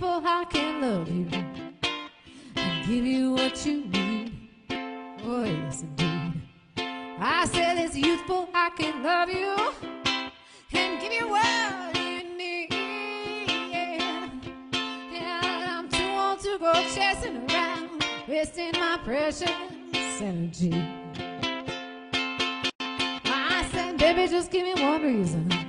youthful, I can love you and give you what you need. Oh, yes, indeed. I said it's youthful, I can love you and give you what you need. Yeah, yeah I'm too old to go chasing around, wasting my precious energy. I said, baby, just give me one reason.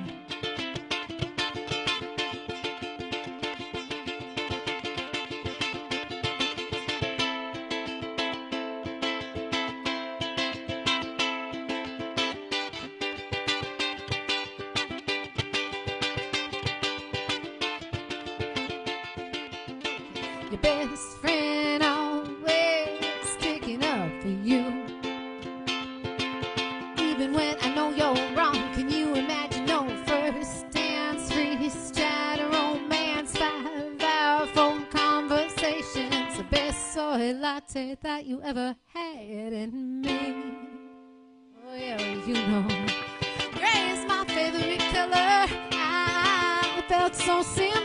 Your best friend always sticking up for you. Even when I know you're wrong, can you imagine no first dance, freestyle romance, five hour phone conversations, the best soy latte that you ever had in me? Oh, yeah, you know. Gray is my favorite color. I felt so symbolic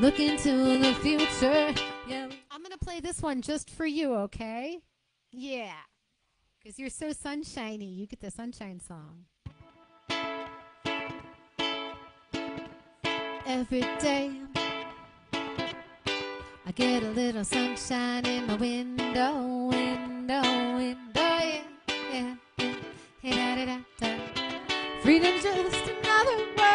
Look into the future. Yeah. I'm going to play this one just for you, okay? Yeah. Because you're so sunshiny. You get the sunshine song. Every day I get a little sunshine in my window, window, window, yeah, yeah, yeah, da, da, da, da. Freedom's just another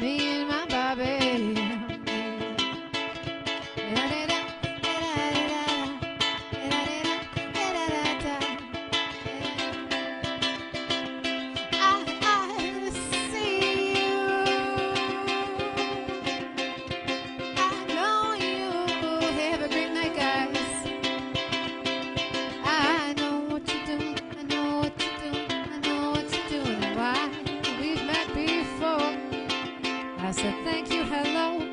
me I said thank you, hello.